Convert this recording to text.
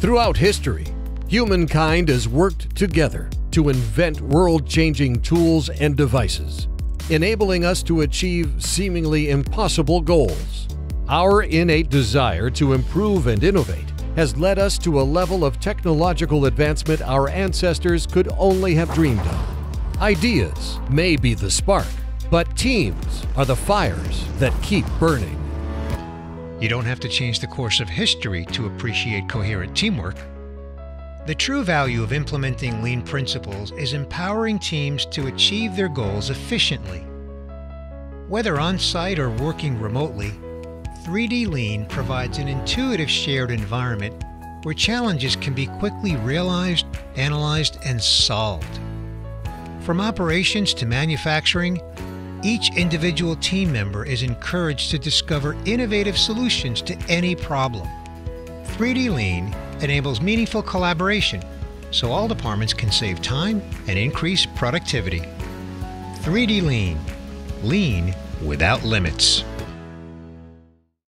Throughout history, humankind has worked together to invent world changing tools and devices, enabling us to achieve seemingly impossible goals. Our innate desire to improve and innovate has led us to a level of technological advancement our ancestors could only have dreamed of. Ideas may be the spark, but teams are the fires that keep burning. You don't have to change the course of history to appreciate coherent teamwork. The true value of implementing lean principles is empowering teams to achieve their goals efficiently. Whether on site or working remotely, 3D Lean provides an intuitive shared environment where challenges can be quickly realized, analyzed, and solved. From operations to manufacturing, each individual team member is encouraged to discover innovative solutions to any problem. 3D Lean enables meaningful collaboration so all departments can save time and increase productivity. 3D Lean. Lean without limits.